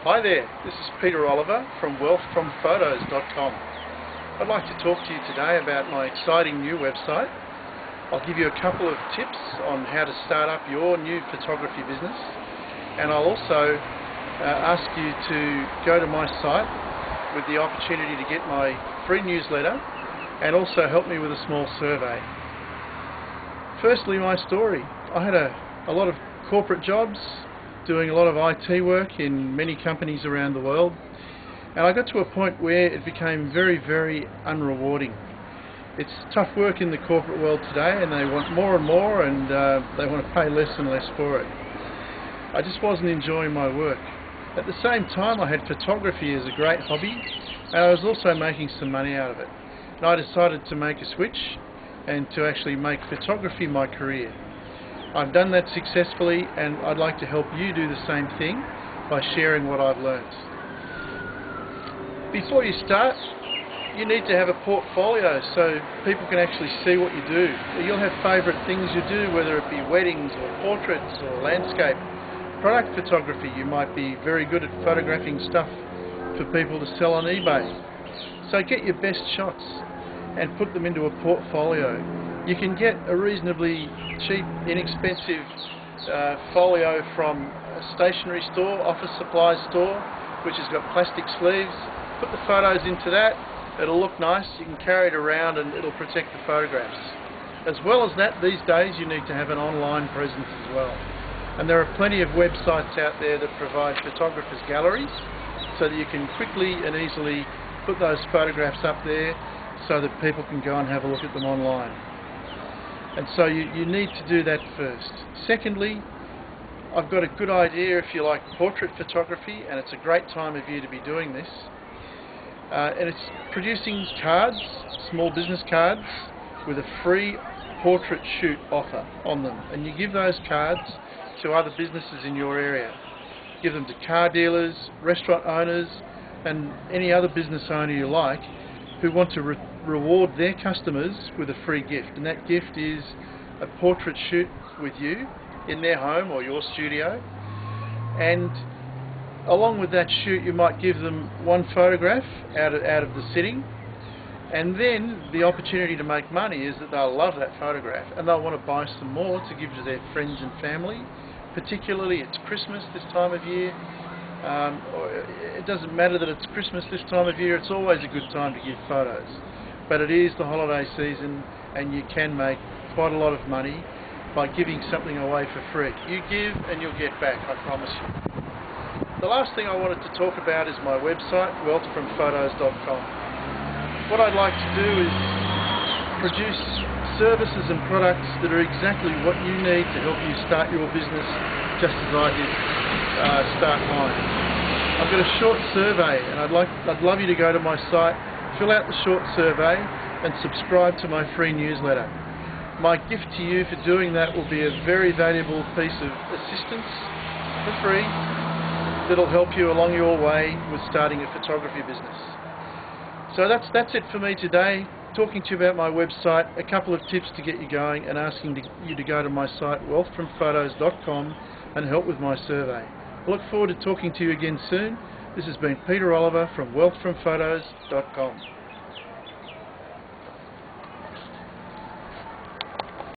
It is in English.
Hi there, this is Peter Oliver from wealthfromphotos.com. I'd like to talk to you today about my exciting new website. I'll give you a couple of tips on how to start up your new photography business and I'll also uh, ask you to go to my site with the opportunity to get my free newsletter and also help me with a small survey. Firstly, my story. I had a, a lot of corporate jobs, doing a lot of IT work in many companies around the world and I got to a point where it became very very unrewarding. It's tough work in the corporate world today and they want more and more and uh, they want to pay less and less for it. I just wasn't enjoying my work. At the same time I had photography as a great hobby and I was also making some money out of it. And I decided to make a switch and to actually make photography my career. I've done that successfully and I'd like to help you do the same thing by sharing what I've learned. Before you start, you need to have a portfolio so people can actually see what you do. You'll have favourite things you do, whether it be weddings or portraits or landscape. Product photography, you might be very good at photographing stuff for people to sell on eBay. So get your best shots and put them into a portfolio you can get a reasonably cheap, inexpensive uh, folio from a stationery store, office supply store, which has got plastic sleeves. Put the photos into that, it'll look nice, you can carry it around and it'll protect the photographs. As well as that, these days you need to have an online presence as well. And there are plenty of websites out there that provide photographers' galleries so that you can quickly and easily put those photographs up there so that people can go and have a look at them online. And so you, you need to do that first. Secondly, I've got a good idea if you like portrait photography, and it's a great time of year to be doing this. Uh, and it's producing cards, small business cards, with a free portrait shoot offer on them. And you give those cards to other businesses in your area. Give them to car dealers, restaurant owners, and any other business owner you like who want to re reward their customers with a free gift. And that gift is a portrait shoot with you in their home or your studio. And along with that shoot, you might give them one photograph out of, out of the sitting. And then the opportunity to make money is that they'll love that photograph and they'll want to buy some more to give to their friends and family. Particularly, it's Christmas this time of year um, it doesn't matter that it's Christmas this time of year, it's always a good time to give photos. But it is the holiday season and you can make quite a lot of money by giving something away for free. You give and you'll get back, I promise you. The last thing I wanted to talk about is my website, wealthfromphotos.com. What I'd like to do is produce services and products that are exactly what you need to help you start your business just as I did uh, start mine. I've got a short survey and I'd like I'd love you to go to my site, fill out the short survey and subscribe to my free newsletter. My gift to you for doing that will be a very valuable piece of assistance for free that'll help you along your way with starting a photography business. So that's that's it for me today. Talking to you about my website, a couple of tips to get you going and asking to, you to go to my site wealthfromphotos.com and help with my survey. I look forward to talking to you again soon. This has been Peter Oliver from wealthfromphotos.com.